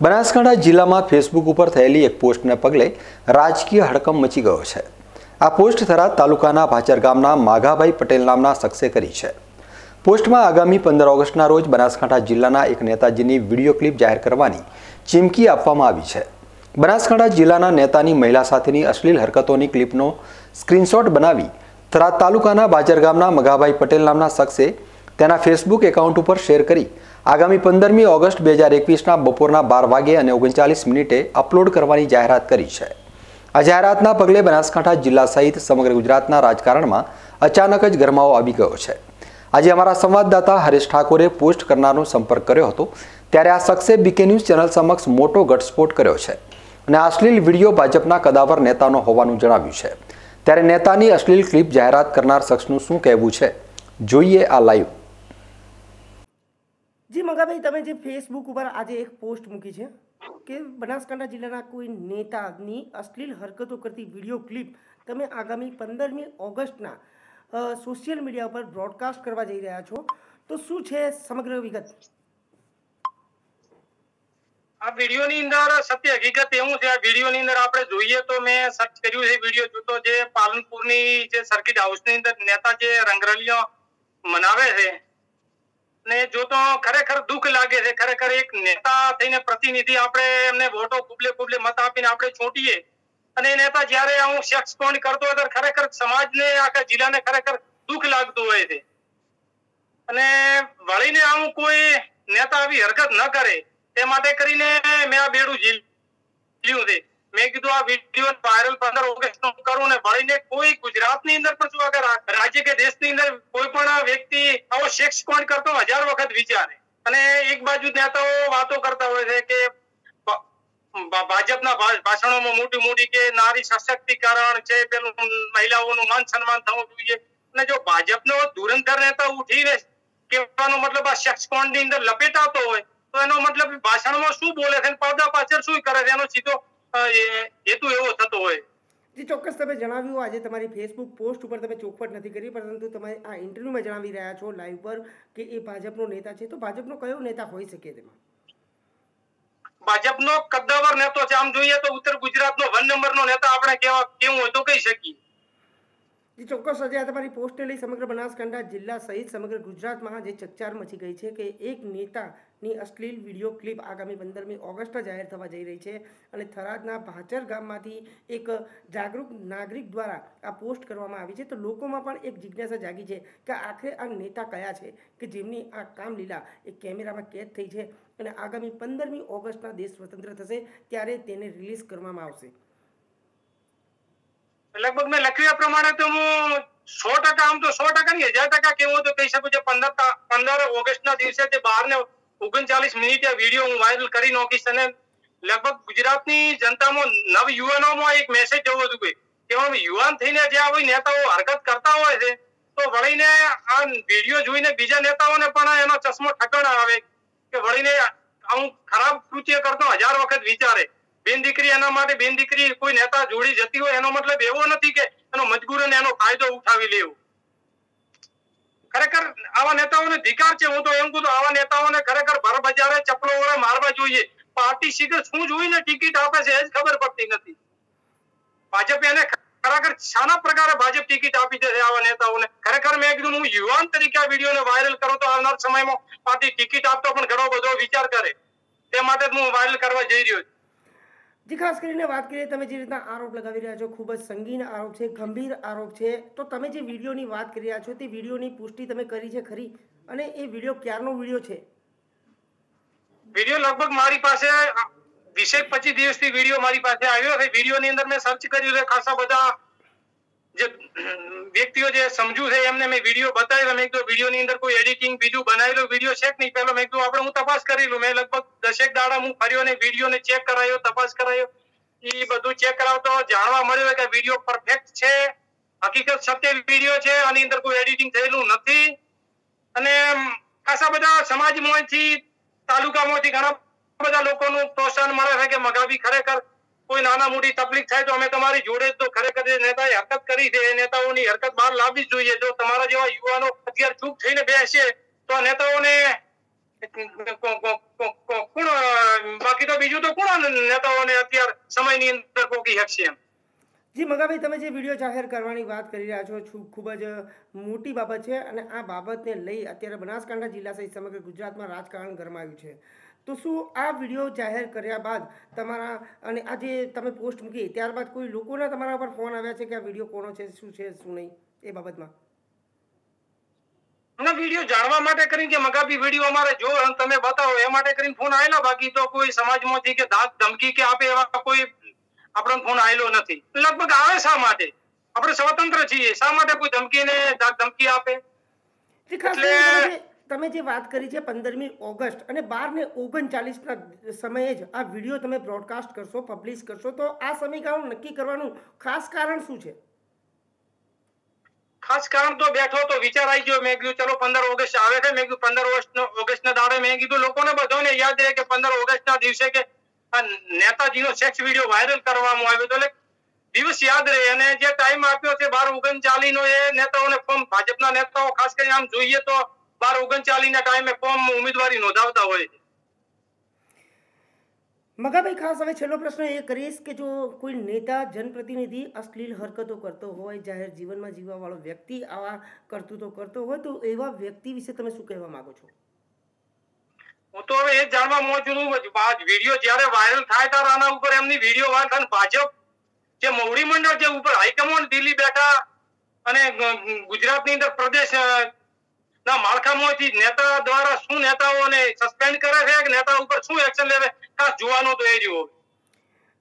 બનાસકાંઠા જિલ્લામાં ફેસબુક ઉપર થયેલી એક પોસ્ટને પગલે રાજકીય હડકંપ મચી ગયો છે. આ પોસ્ટ થરાદ તાલુકાના ભાચર ગામના માઘાભાઈ પટેલ નામના શખ્સે કરી છે. પોસ્ટમાં આગામી પંદર ઓગસ્ટના રોજ બનાસકાંઠા જિલ્લાના એક નેતાજીની વીડિયો ક્લિપ જાહેર કરવાની ચીમકી આપવામાં આવી છે. બનાસકાંઠા જિલ્લાના નેતાની મહિલા સાથેની અશ્લીલ હરકતોની ક્લિપનો સ્ક્રીનશોટ બનાવી થરાદ તાલુકાના ભાચર ગામના મઘાભાઈ પટેલ નામના શખ્સે તેના ફેસબુક એકાઉન્ટ ઉપર શેર કરી આગામી પંદરમી ઓગસ્ટ બે હજાર એકવીસના બપોરના બાર વાગે અને ઓગણચાલીસ મિનિટે અપલોડ કરવાની જાહેરાત કરી છે. આ જાહેરાતના પગલે બનાસકાંઠા જિલ્લા સહિત સમગ્ર ગુજરાતના રાજકારણમાં અચાનક જ ગરમાવો આવી ગયો છે. આજે અમારા સંવાદદાતા હરેશ ઠાકોરે પોસ્ટ કરનારનો સંપર્ક કર્યો હતો, ત્યારે આ શખ્સે બીકે ન્યૂઝ ચેનલ સમક્ષ મોટો ઘટસ્ફોટ કર્યો છે અને અશ્લીલ વીડિયો ભાજપના કદાવર નેતાનો હોવાનું જણાવ્યું છે. ત્યારે નેતાની અશ્લીલ ક્લિપ જાહેરાત કરનાર શખ્સનું શું કહેવું છે? જોઈએ આ લાઈવ. મંગાભાઈ, તમે જે ફેસબુક ઉપર આજે એક પોસ્ટ મૂકી છે કે બનાસકાંઠા જિલ્લાના કોઈ નેતાની અશ્લીલ હરકતો કરતી વીડિયો ક્લિપ તમે આગામી પંદરમી ઓગસ્ટના સોશિયલ મીડિયા ઉપર બ્રોડકાસ્ટ કરવા જઈ રહ્યા છો. તો શું છે સમગ્ર વિગત? આ વિડીયોની અંદર સત્ય હકીકત એવું છે, આ વિડીયોની અંદર આપણે જોઈએ તો મેં સર્ચ કર્યું છે, વીડિયો જોતો જે પાલનપુરની જે સર્કિટ હાઉસની અંદર નેતા જે રંગરલીઓ મનાવે છે ને જોતો ખરેખર દુઃખ લાગે છે, ખરેખર એક નેતા થઈને પ્રતિનિધિ આપણે એમને વોટો કુબલે કુબલે મત આપીને આપણે છોટીએ. અને નેતા જયારે હું શખ્સ કોણ કરતો હોય ખરેખર સમાજને, આખા જિલ્લાને ખરેખર દુઃખ લાગતું હોય છે. અને વળીને આવું કોઈ નેતા આવી હરકત ન કરે, તે માટે કરીને મેં આ બેડું ઝીલ્યું છે. મેં કીધું આ વીડિયો વાયરલ પંદર ઓગસ્ટ નો કરું ને વળીને કોઈ ગુજરાતની અંદર પણ શું અગર રાજ્ય કે દેશની અંદર કોઈ પણ વ્યક્તિ, આવો સેક્સ કોણ કરતો હજાર વખત વિચારે. અને એક બાજુ નેતાઓ વાતો કરતા હોય છે કે ભાજપના ભાષણોમાં મોટી મોટી કે નારી સશક્તિકરણ છે, પેલું મહિલાઓનું માન સન્માન થવું જોઈએ. અને જો ભાજપનો ધુરંધર નેતા ઉઠીને કહેવાનો મતલબ આ સેક્સ કોન્ડની અંદર લપેટાતો હોય, તો એનો મતલબ ભાષણમાં શું બોલે છે પડદા પાછળ શું કરે છે? એનો સીધો હેતુ એવો થતો હોય. જે ચોક્કસ તમે જણાવ્યું આજે તમારી ફેસબુક પોસ્ટ ઉપર તમે ચોખવટ નથી કરી પરંતુ તમે આ ઇન્ટરવ્યુમાં જણાવી રહ્યા છો લાઈવ પર કે એ ભાજપનો નેતા છે. તો ભાજપનો કયો નેતા હોઈ શકે તેમાં? ભાજપનો કદ્દાવર નેતો છે. આમ જોઈએ તો ઉત્તર ગુજરાતનો વન નંબરનો નેતા આપણે કેવા કેવું હોય તો કહી શકીએ. જે ચોક્કસ. આજે આ તમારી પોસ્ટને લઈ સમગ્ર બનાસકાંઠા જિલ્લા સહિત સમગ્ર ગુજરાતમાં જે ચકચાર મચી ગઈ છે કે એક નેતાની અશ્લીલ વીડિયો ક્લિપ આગામી પંદરમી ઓગસ્ટ જાહેર થવા જઈ રહી છે અને થરાદના ભાચર ગામમાંથી એક જાગૃત નાગરિક દ્વારા આ પોસ્ટ કરવામાં આવી છે. તો લોકોમાં પણ એક જિજ્ઞાસા જાગી છે કે આખરે આ નેતા કયા છે કે જેમની આ કામલીલા એ કેમેરામાં કેદ થઈ છે અને આગામી પંદરમી ઓગસ્ટના દેશ સ્વતંત્ર થશે ત્યારે તેને રિલીઝ કરવામાં આવશે. લગભગ મેં લખ્યા પ્રમાણે તો હું સો ટકા, આમ તો સો ટકા નહીં, હજાર ટકા કેવો તો કહી શકું છે. પંદર પંદર ઓગસ્ટ ના દિવસે તે બહાર ને ઓગણચાલીસ મિનિટે વીડિયો હું વાયરલ કરી નાખીશ અને લગભગ ગુજરાતની જનતામાં નવ યુવાનોમાં એક મેસેજ જવો હતું કે તેમાં યુવાન થઈને જે આ નેતાઓ હરકત કરતા હોય છે, તો વળીને આ વીડિયો જોઈને બીજા નેતાઓને પણ એનો ચશ્મો ઠકણ આવે કે વળીને હું ખરાબ કૃત્ય કરતો હજાર વખત વિચારે. બેન દીકરી એના માટે, બેન દીકરી કોઈ નેતા જોડી જતી હોય એનો મતલબ એવો નથી કે એનો મજબૂરન એનો ફાયદો ઉઠાવી લેવો. આવા નેતાઓને ધિકાર છે? હું તો એમ કહું આવા નેતાઓને ખરેખર ભર બજારે ચપલો વડે મારવા જોઈએ. પાર્ટી સીધે શું જોઈને ટિકિટ આપે છે એ જ ખબર પડતી નથી. ભાજપ એને ખરેખર શાના પ્રકારે ભાજપ ટિકિટ આપી દે છે આવા નેતાઓને? ખરેખર મેં કીધું હું યુવાન તરીકે આ વિડીયોને વાયરલ કરું તો આવનાર સમયમાં પાર્ટી ટિકિટ આપતો પણ ઘણો બધો વિચાર કરે. તે માટે હું વાયરલ કરવા જઈ રહ્યો છું. જે, ખાસ કરીને વાત કરીએ, તમે જે રીતના આરોપ લગાવી રહ્યા છો, ખૂબ જ સંગીન આરોપ છે, ગંભીર આરોપ છે, તો તમે જે વિડીયોની વાત કરી રહ્યા છો, તે વિડીયોની પુષ્ટિ તમે કરી છે ખરી? અને એ વીડિયો ક્યારનો વીડિયો છે? વીડિયો લગભગ મારી પાસે વીસેક પચીસ દિવસથી વીડિયો મારી પાસે આવ્યો છે. વિડીયોની અંદર મેં સર્ચ કર્યું છે ખાસા બધા જે વ્યક્તિઓ જે સમજુ છે, એમને મેં વીડિયો બતાવ્યો. મેં કીધું, વિડીયોની અંદર કોઈ એડિટિંગ બીજું બનાવેલો વીડિયો છે કે નહીં. પેલો મેં કીધું, આપણે હું તપાસ કરી લઉં. મેં લગભગ દસેક દાડા હું ફર્યો ને વિડીયોને ચેક કરાયો, તપાસ કરાયો. એ બધું ચેક કરાવતો જાણવા મળ્યું કે વીડિયો પરફેક્ટ છે. હકીકત સત્ય વીડિયો છે, આની અંદર કોઈ એડિટિંગ થયેલું નથી. અને ખાસા બધા સમાજમાંથી, તાલુકામાંથી ઘણા બધા લોકોનું પ્રોત્સાહન મળે છે કે મગાવી ખરેખર કોઈ નાના મોટી તકલીફ થાય તો અમે તમારી જોડે તો ખરેખર જે નેતાએ હરકત કરી છે. એ નેતાઓની હરકત બહાર લાવવી જોઈએ. જો તમારા જેવા યુવાનો અત્યારે ચૂપ થઈને બેસે, તો આ નેતાઓને કોણ, બાકી તો બીજું તો કોણ નેતાઓને અત્યારે સમયની અંદર કોકી શકશે એમ? જી, મગાભાઈ, તમે જે વીડિયો જાહેર કરવાની વાત કરી રહ્યા છો, ખૂબ જ મોટી બાબત છે અને આ બાબતને લઈ અત્યારે બનાસકાંઠા જિલ્લા સહિત સમગ્ર ગુજરાતમાં રાજકારણ ગરમાયું છે. તો શું આ વીડિયો જાહેર કર્યા બાદ તમારા અને આ જે તમે પોસ્ટ મૂકી ત્યારબાદ કોઈ લોકોના તમારા પર ફોન આવ્યા છે કે આ વીડિયો કોનો છે શું છે શું નહીં એ બાબતમાં? ના વીડિયો જાણવા માટે કરીને કે મગાબી વીડિયો અમારે જો તમે બતાવો એ માટે કરીને ફોન આવેલા બાકી તો કોઈ સમાજમાંથી કે દાગ ધમકી કે આપે એવા કોઈ આપણને ફોન આવેલો નથી. લગભગ આવે શા માટે? આપણે સ્વતંત્ર છીએ. શા માટે કોઈ ધમકી ને ધમકી આપે? એટલે- તમે જે- વાત કરી છે પંદરમી ઓગસ્ટ અને બાર ને ઓગણચાલીસના સમયે જ આ વીડિયો તમે બ્રોડકાસ્ટ કરશો પબ્લિશ કરશો, તો આ સમયગાળો નક્કી કરવાનું ખાસ કારણ શું છે? ખાસ કારણ તો બેઠો તો વિચાર આવી ગયો. મેં કીધું, ચલો, પંદર ઓગસ્ટ આવે છે. મેં કીધું, પંદર ઓગસ્ટ ઓગસ્ટ ના દાડે. મેં કીધું, લોકોને બધાને યાદ રહે કે પંદર ઓગસ્ટ ના દિવસે કે આ નેતાજીનો સેક્સ વીડિયો વાયરલ કરવામાં આવ્યો તો દિવસ યાદ રહે અને જે ટાઈમ આપ્યો છે બાર ઓગણચાલીસ નો એ નેતાઓને, ફોર્મ ભાજપના નેતાઓ, ખાસ કરીને આમ જોઈએ તો બાર ઓગણચાલીસ ના ટાઈમે ફોર્મ ઉમેદવારી નોંધાવતા હોય છે. મગાભાઈ ખાસ હવે છેલ્લો પ્રશ્ન એ કરીશ કે જો કોઈ નેતા જનપ્રતિનિધિ અશ્લીલ હરકતો કરતો હોય જાહેર જીવનમાં જીવવાવાળો વ્યક્તિ આવા કરતૂતો કરતો હોય તો એવા વ્યક્તિ વિશે તમે શું કહેવા માંગો છો? હું તો હવે એ જાણવા મોજું છું આ વીડિયો જ્યારે વાયરલ થાય ત્યારે આના ઉપર એમની વીડિયો વાયરલ થાય ભાજપ જે મોવડી મંડળ જે ઉપર હાઈકમાન્ડ દિલ્હી બેઠા અને ગુજરાતની અંદર પ્રદેશ ના માળખામાંથી નેતા દ્વારા શું નેતાઓને સસ્પેન્ડ કરે છે કે નેતા ઉપર શું એક્શન લેવે? ખાસ જોવાનું તો એ જ હોય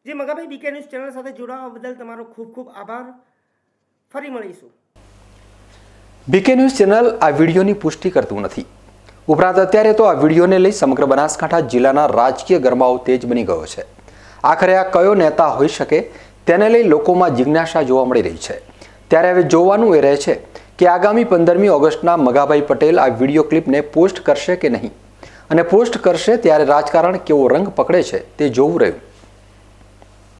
જે મગાભાઈ બીકે ન્યૂઝ ચેનલ સાથે જોડાવા બદલ તમારો ખૂબ ખૂબ આભાર. ફરી મળીશું. બીકે ન્યૂઝ ચેનલ આ વિડીયોની પુષ્ટિ કરતું નથી. ઉપરાંત અત્યારે તો આ વિડીયોને લઈ સમગ્ર બનાસકાંઠા જિલ્લાના રાજકીય ગરમાઓ તેજ બની ગયો છે. આખરે આ કયો નેતા હોઈ શકે તેને લઈ લોકોમાં જિજ્ઞાસા જોવા મળી રહી છે. ત્યારે હવે જોવાનું એ રહે છે કે આગામી પંદરમી ઓગસ્ટના મગાભાઈ પટેલ આ વીડિયો ક્લિપને પોસ્ટ કરશે કે નહીં? અને પોસ્ટ કરશે ત્યારે રાજકારણ કેવો રંગ પકડે છે તે જોવું રહ્યું.